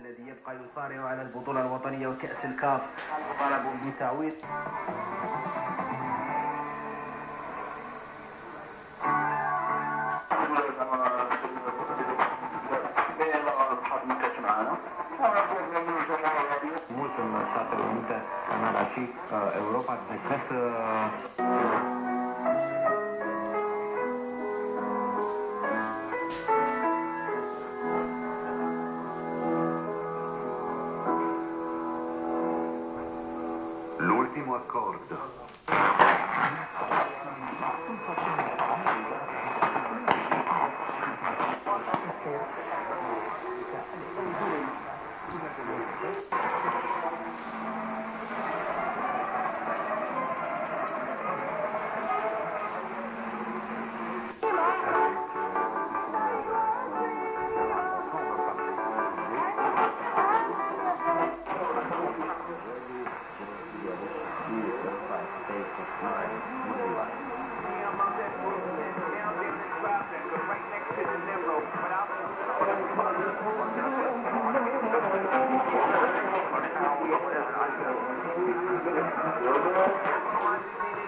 الذي يبقى يصارع على البطولة الوطنية وكأس الكاف. طلبوا بتعويض d'accordo. Thank you.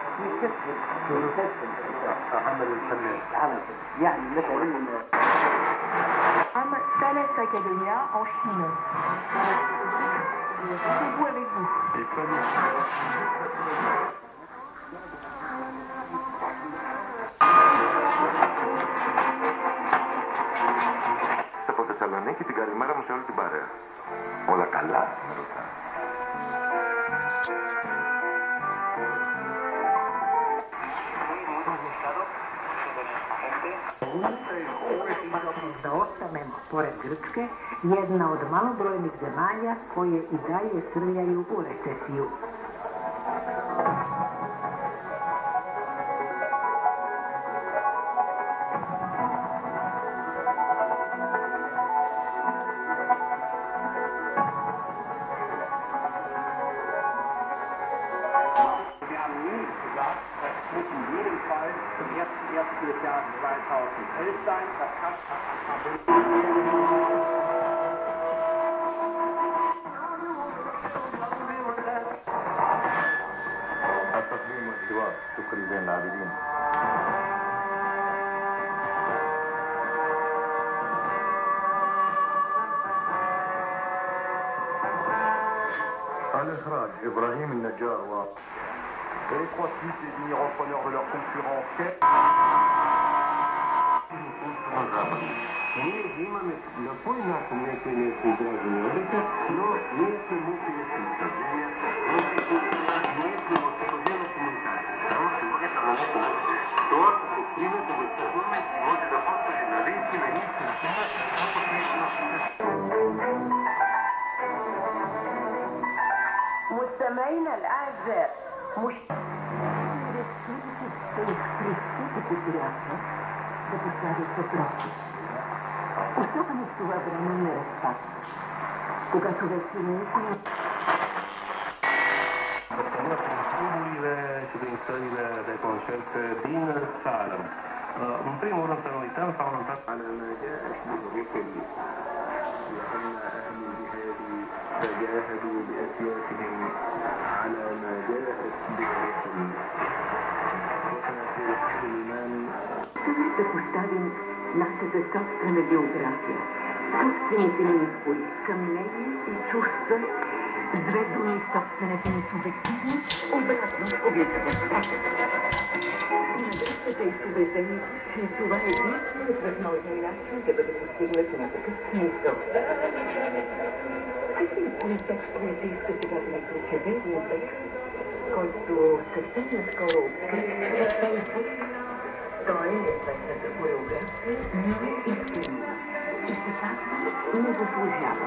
Salès Academia en Chine. C'est vous avec vous. Από Θεσσαλονίκη την καλημέρα μου σε όλη την παρέα. Όλα καλά, με. Da ostanemo pored Grčke, jedna od malobrojnih zemalja koje i dalje srljaju u recesiju. 2011 sein. Das kann التصميم والسواق شكري زين العابدين الإخراج إبراهيم النجار و Les trois suites des demi-repreneurs de leurs concurrents imame na koji način neko i neku ugrađeni objekte, no jeste multijezična. Nećemo se podijela komunikacija. Samo se možete na neku To u primetove crkvome može da postaje na reći na njih na tome, kako se neće naši مستمعينا الاعزاء مش Thank you. Então, quando sua granura está, o gato vai ser muito... Consolului ședințările de concert din sală. În primul rând să nu uităm, s-au anunțat... فجاهدوا بأسيافهم على ما جاءت به الرسل وكان في الإمام нашата собствена биография, собствените ни избори, съмнения и чувства изведу ни собствените ни субективни, обратно обективност. И на всичките изповедани, че това е единственият възможен начин да бъде постигнат някакъв смисъл. Какви текстовете иска сега да ни прочете който съвсем наскоро открих на Фейсбук. história vai fazer coreografia minha e prima. Espetáculo Novo Pujaba.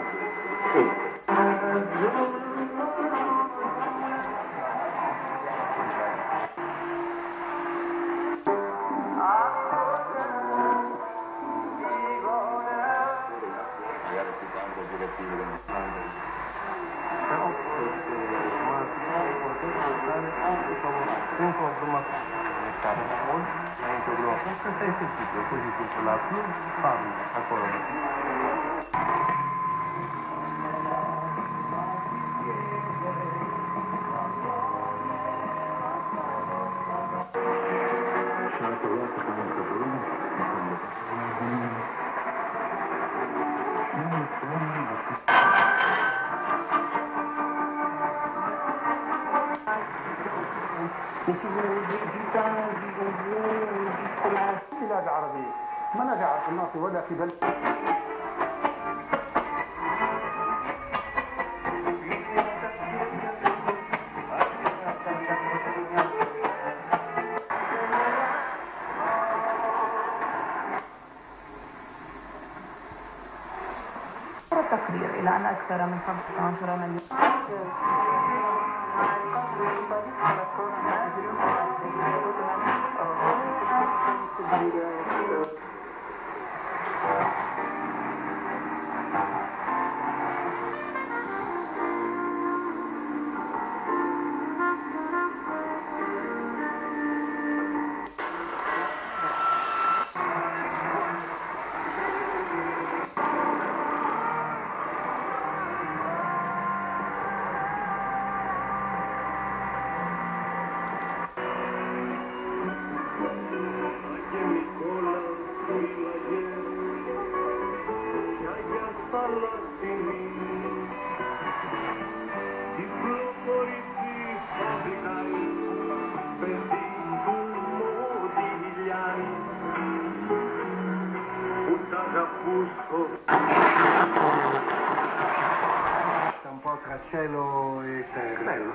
Thank you. Estado do Mundo, em interior sem sentido, eu fui dito lá tudo, sabe, a corona. Thank you. ما نجعل في الناطي ولا في بلد. التقرير إلى أن أكثر من 15 مليون. un Thank you. cielo eterno.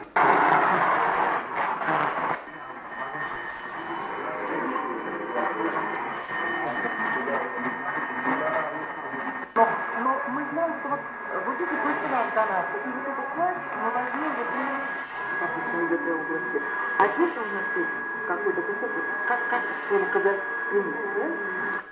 Но, но мы знаем, что вот, вот эти культуры от нас, и вот этот класс мы возьмем вот именно в этой области. А здесь у нас есть какой-то концепт, как, как, как, как, как, как, как, как, как, как,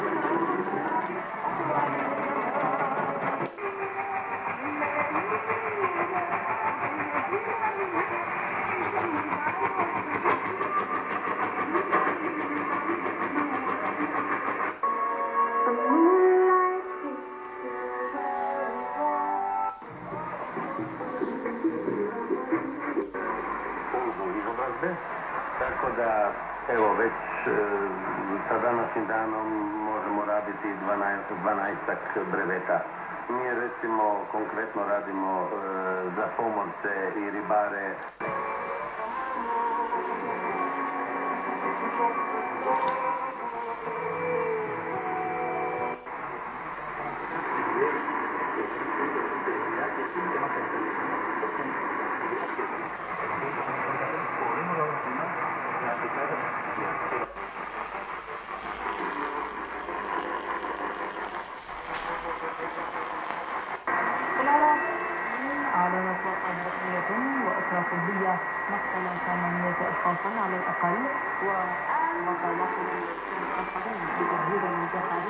Tako da, evo, već e, sa današnjim danom možemo raditi 12, 12 breveta. Mi recimo konkretno radimo e, za pomorce i ribare ثمانية أشخاص على الأقل ومطالبة آخرين بتجهيز المنتخب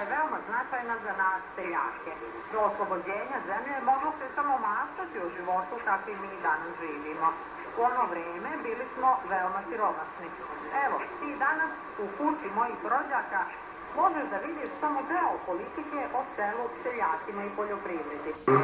je veoma značajna za nas seljake. Do oslobođenja zemlje moglo se samo maštati o životu kakvi mi danas živimo. U ono vreme bili smo veoma siromašni. Evo, ti danas u kući mojih rođaka možeš da vidiš samo deo politike o selu, seljacima i poljoprivredi.